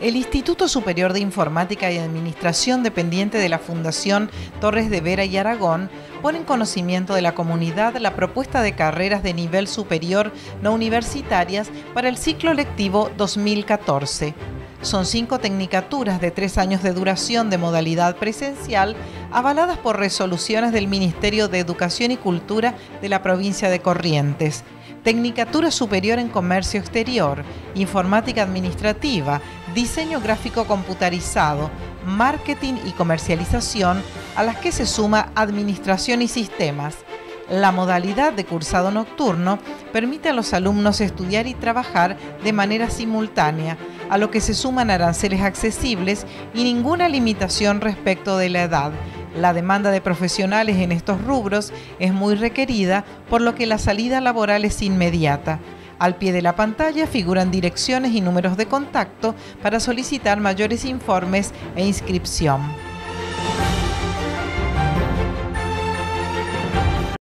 El Instituto Superior de Informática y Administración dependiente de la Fundación Torres de Vera y Aragón pone en conocimiento de la comunidad la propuesta de carreras de nivel superior no universitarias para el ciclo lectivo 2014. Son cinco tecnicaturas de tres años de duración de modalidad presencial, avaladas por resoluciones del Ministerio de Educación y Cultura de la provincia de Corrientes. Tecnicatura Superior en Comercio Exterior, Informática Administrativa, Diseño Gráfico Computarizado, Marketing y Comercialización, a las que se suma Administración y Sistemas. La modalidad de cursado nocturno permite a los alumnos estudiar y trabajar de manera simultánea, a lo que se suman aranceles accesibles y ninguna limitación respecto de la edad la demanda de profesionales en estos rubros es muy requerida, por lo que la salida laboral es inmediata. Al pie de la pantalla figuran direcciones y números de contacto para solicitar mayores informes e inscripción.